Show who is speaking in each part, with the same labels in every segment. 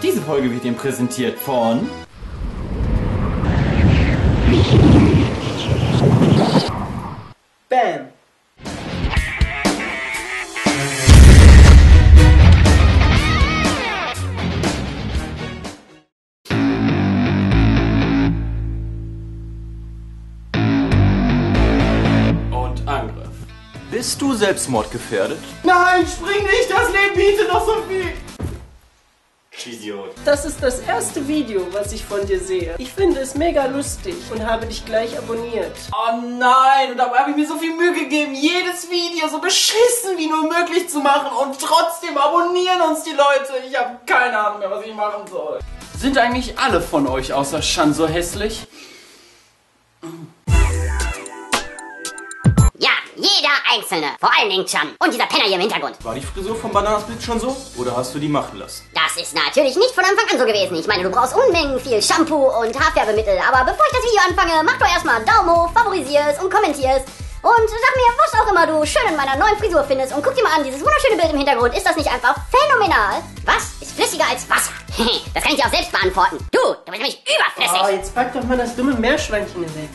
Speaker 1: Diese Folge wird Ihnen präsentiert von
Speaker 2: Bam.
Speaker 1: und Angriff. Bist du selbstmordgefährdet?
Speaker 2: Nein, spring nicht, das Leben bietet noch so viel.
Speaker 1: Idiot.
Speaker 2: Das ist das erste Video, was ich von dir sehe. Ich finde es mega lustig und habe dich gleich abonniert.
Speaker 1: Oh nein, und dabei habe ich mir so viel Mühe gegeben, jedes Video so beschissen wie nur möglich zu machen und trotzdem abonnieren uns die Leute. Ich habe keine Ahnung mehr, was ich machen soll. Sind eigentlich alle von euch außer Shan so hässlich?
Speaker 3: Einzelne. Vor allen Dingen Chan. Und dieser Penner hier im Hintergrund.
Speaker 4: War die Frisur von Bananasplit schon so? Oder hast du die machen lassen?
Speaker 3: Das ist natürlich nicht von Anfang an so gewesen. Ich meine, du brauchst Unmengen viel Shampoo und Haarfärbemittel. Aber bevor ich das Video anfange, mach doch erstmal Daumen hoch, favorisier es und kommentier es. Und sag mir, was auch immer du schön in meiner neuen Frisur findest. Und guck dir mal an, dieses wunderschöne Bild im Hintergrund. Ist das nicht einfach phänomenal? Was? Ist flüssiger als Wasser? das kann ich dir auch selbst beantworten. Du, du bist nämlich überflüssig.
Speaker 2: Oh, jetzt pack doch mal das dumme Meerschweinchen weg.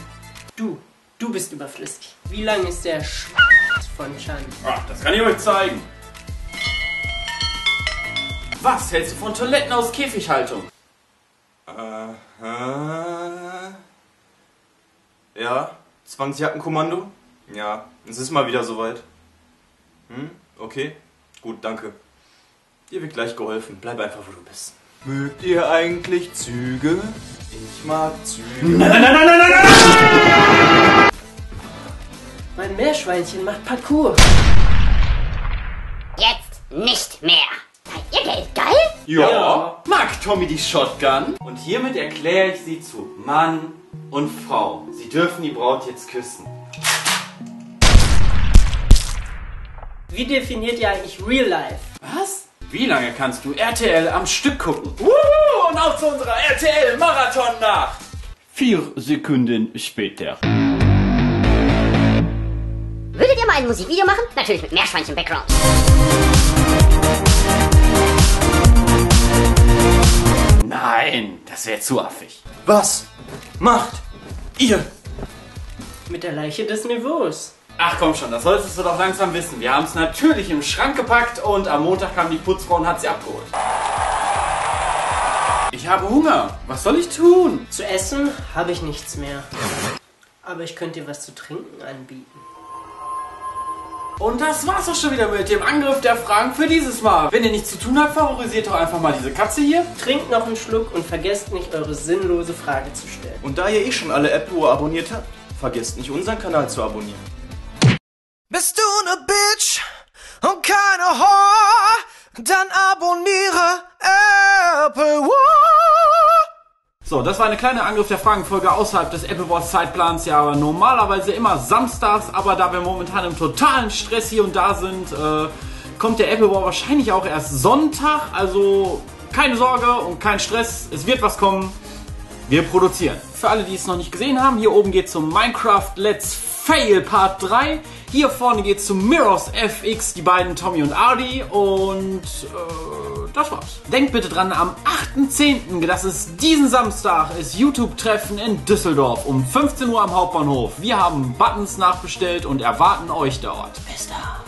Speaker 2: Du, du bist überflüssig. Wie lang ist der Sch von Chan?
Speaker 1: Ach, das kann ich euch zeigen. Was hältst du von Toiletten aus Käfighaltung?
Speaker 4: Äh, ja, Zwangsjackenkommando? Ja, es ist mal wieder soweit. Hm, okay, gut, danke. Dir wird gleich geholfen, bleib einfach, wo du bist. Mögt ihr eigentlich Züge? Ich mag Züge.
Speaker 2: Mein Meerschweinchen macht Parcours.
Speaker 3: Jetzt nicht mehr. Seid ihr Geld geil?
Speaker 1: Ja. Mag Tommy die Shotgun? Und hiermit erkläre ich sie zu Mann und Frau. Sie dürfen die Braut jetzt küssen.
Speaker 2: Wie definiert ihr eigentlich Real Life?
Speaker 1: Was? Wie lange kannst du RTL am Stück gucken? Wuhu, und auf zu unserer RTL-Marathon-Nacht! Vier Sekunden später.
Speaker 3: Ein Musikvideo machen? Natürlich mit Meerschweinchen-Background.
Speaker 1: Nein, das wäre zu affig.
Speaker 4: Was macht ihr?
Speaker 2: Mit der Leiche des Niveaus.
Speaker 1: Ach komm schon, das solltest du doch langsam wissen. Wir haben es natürlich im Schrank gepackt und am Montag kam die Putzfrau und hat sie abgeholt. Ich habe Hunger. Was soll ich tun?
Speaker 2: Zu essen habe ich nichts mehr. Aber ich könnte dir was zu trinken anbieten.
Speaker 1: Und das war's auch schon wieder mit dem Angriff der Fragen für dieses Mal. Wenn ihr nichts zu tun habt, favorisiert doch einfach mal diese Katze hier.
Speaker 2: Trinkt noch einen Schluck und vergesst nicht, eure sinnlose Frage zu stellen.
Speaker 4: Und da ihr eh schon alle Apple abonniert habt, vergesst nicht unseren Kanal zu abonnieren.
Speaker 5: Bist du ne
Speaker 1: So, das war eine kleine Angriff der Fragenfolge außerhalb des Apple Wars Zeitplans. Ja, aber normalerweise immer samstags, aber da wir momentan im totalen Stress hier und da sind, äh, kommt der Apple War wahrscheinlich auch erst Sonntag. Also keine Sorge und kein Stress. Es wird was kommen. Wir produzieren. Für alle, die es noch nicht gesehen haben, hier oben geht zum Minecraft Let's Fail Part 3. Hier vorne geht zum Mirrors FX, die beiden Tommy und Ardi. Und äh, das war's. Denkt bitte dran, am 8.10., das ist diesen Samstag, ist YouTube-Treffen in Düsseldorf um 15 Uhr am Hauptbahnhof. Wir haben Buttons nachbestellt und erwarten euch dort. Bis da.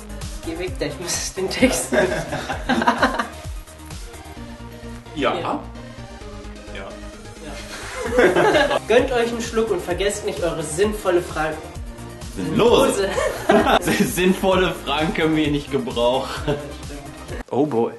Speaker 2: Geh weg, da, ich muss den Text.
Speaker 1: Ja.
Speaker 2: Ja.
Speaker 4: Ja.
Speaker 2: Gönnt euch einen Schluck und vergesst nicht eure sinnvolle Frage.
Speaker 1: Los.
Speaker 2: Hose.
Speaker 1: Sinnvolle Fragen können wir nicht gebrauchen.
Speaker 4: Oh boy.